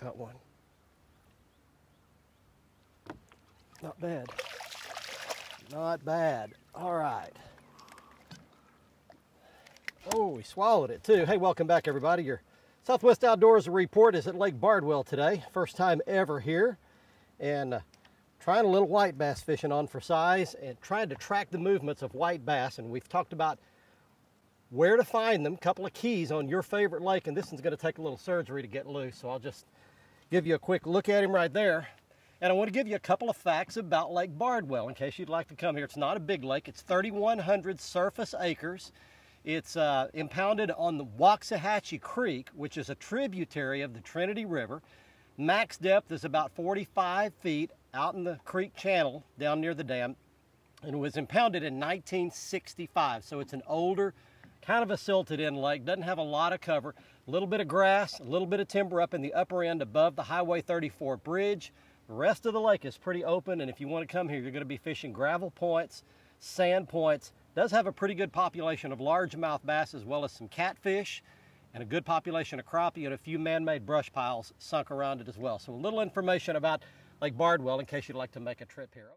Got one. Not bad. Not bad. All right. Oh, we swallowed it too. Hey, welcome back everybody. Your Southwest Outdoors report is at Lake Bardwell today. First time ever here. And uh, trying a little white bass fishing on for size and trying to track the movements of white bass. And we've talked about where to find them, couple of keys on your favorite lake. And this one's gonna take a little surgery to get loose. So I'll just give you a quick look at him right there. And I want to give you a couple of facts about Lake Bardwell in case you'd like to come here. It's not a big lake. It's 3,100 surface acres. It's uh, impounded on the Waxahachie Creek, which is a tributary of the Trinity River. Max depth is about 45 feet out in the creek channel down near the dam. And it was impounded in 1965. So it's an older, kind of a silted in lake. Doesn't have a lot of cover. A little bit of grass, a little bit of timber up in the upper end above the Highway 34 bridge. The rest of the lake is pretty open, and if you want to come here, you're going to be fishing gravel points, sand points. Does have a pretty good population of largemouth bass as well as some catfish and a good population of crappie and a few man-made brush piles sunk around it as well. So a little information about Lake Bardwell in case you'd like to make a trip here.